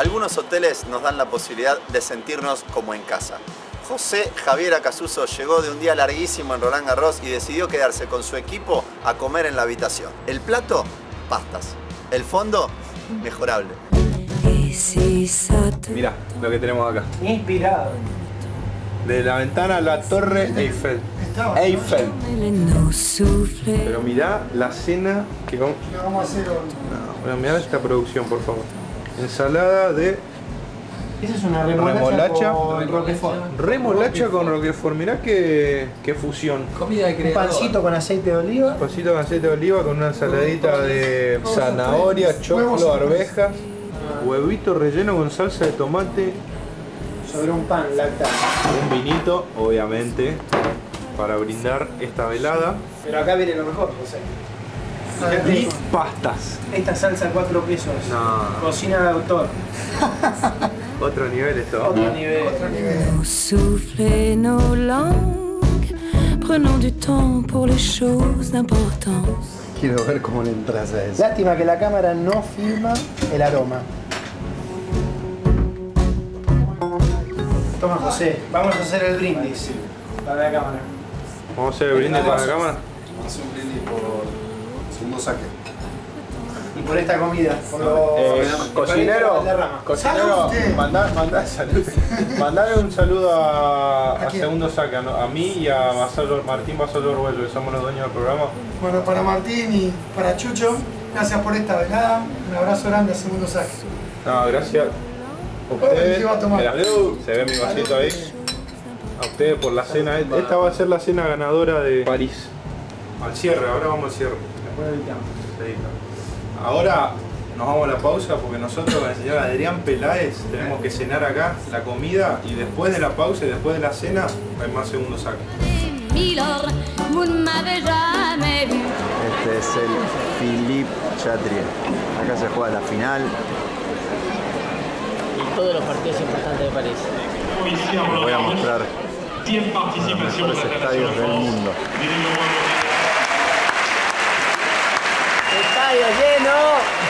algunos hoteles nos dan la posibilidad de sentirnos como en casa. José Javier Acasuso llegó de un día larguísimo en Roland Garros y decidió quedarse con su equipo a comer en la habitación. El plato, pastas. El fondo, mejorable. Mirá lo que tenemos acá. Inspirado. De la ventana la torre Eiffel. Eiffel. Pero mirá la cena que vamos... a hacer. No, bueno, mirá esta producción, por favor. Ensalada de Esa es una remolacha, Remolacha. con roquefort. remolacha con roquefort. Mirá qué, qué fusión. Comida de Un creador. pancito con aceite de oliva. Pasito con aceite de oliva con una ensaladita de zanahoria, choclo, arvejas, huevito relleno con salsa de tomate, Sobre un pan lactado. un vinito, obviamente, para brindar esta velada. Pero acá viene lo mejor, José. Y pastas. Esta salsa a 4 pesos. No. Cocina de autor. Otro nivel esto. Otro nivel. Nos langues, prenons du temps pour les choses d'importance. Quiero ver cómo le entras a eso. Lástima que la cámara no filma el aroma. Toma José, vamos a hacer el brindis para la cámara. Vamos a hacer el brindis para la cámara. Hace un brindis por segundo saque. Y por esta comida, por. Eh, cocinero, cocinero, mandale un saludo a, a Segundo Saque, a, a mí y a Martín Basalo Arguello, que somos los dueños del programa. Bueno, para Martín y para Chucho, gracias por esta velada. Un abrazo grande a Segundo Saque. No, gracias se ve mi vasito ahí. A ustedes por la cena. Esta va a ser la cena ganadora de París. Al cierre, ahora vamos al cierre. Ahora nos vamos a la pausa porque nosotros con el señor Adrián Peláez tenemos que cenar acá la comida y después de la pausa y después de la cena hay más segundo saque. Milord, vous ne m'avez jamais vu. Este es el Philippe Chatrier. Acá se juega la final. Y todos los partidos importantes de París. Les voy a mostrar los mejores estadios del mundo. ¡Estadio lleno!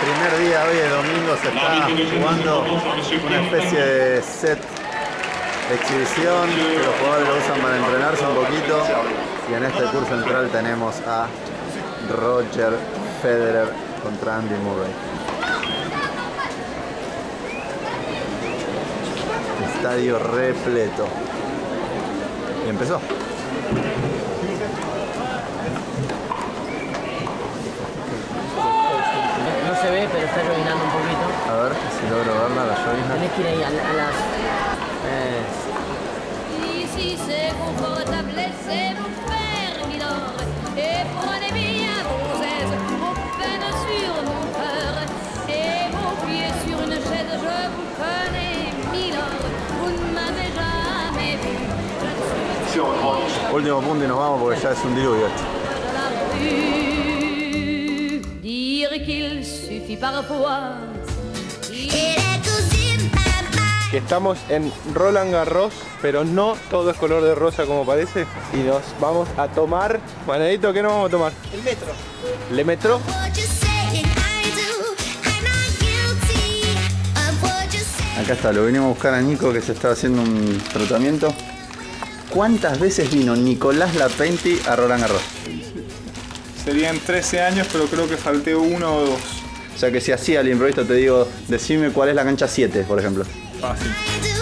Primer día, hoy es domingo, se está jugando una especie de set de exhibición que los jugadores lo usan para entrenarse un poquito. Y en este curso central tenemos a Roger Federer contra Andy Murray. Estadio repleto. Y empezó. No se ve, pero está llovinando un poquito. A ver si logro verla, la llovizna. Tenés que ir ahí a, la- a las... Eh, Último punto y nos vamos porque ya es un diluvio esto. Qu'il suffit parfois. Que estamos en Roland Garros, pero no todo es color de rosa como parece. Y nos vamos a tomar. Manedito, ¿qué nos vamos a tomar? El metro. ¿Le metro? Acá está, lo vinimos a buscar a Nico que se estaba haciendo un tratamiento. ¿Cuántas veces vino Nicolás Lapenti a Roland Garros? Serían 13 años, pero creo que falté uno o dos. O sea que si hacía el improviso te digo, decime cuál es la cancha 7, por ejemplo. Fácil.